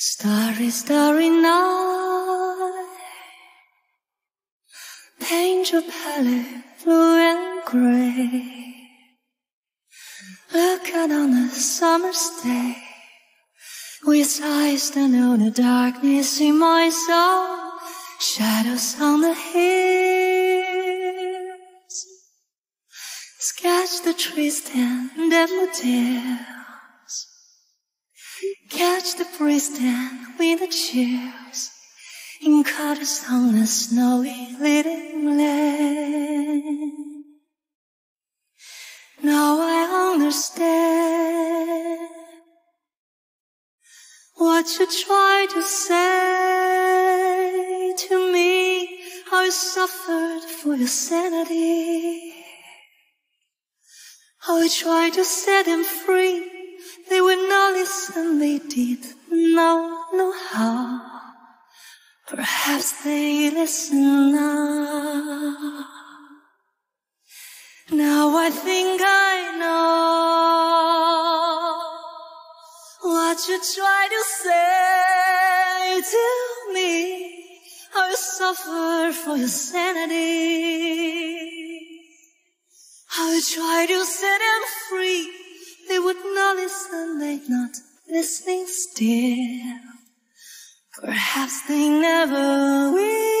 Starry, starry night. Paint your palette blue and gray. Look out on a summer's day. With eyes that know the darkness in my soul. Shadows on the hills. Sketch the trees and daffodils. Catch the then with the chills. In colors on the snowy little land. Now I understand what you try to say to me. How you suffered for your sanity. How you tried to set them free. They would not listen, they did not know how. Perhaps they listen now. Now I think I know what you try to say to me. How you suffer for your sanity. How you try to set them free. They would not listen, they're not listening still. Perhaps they never will.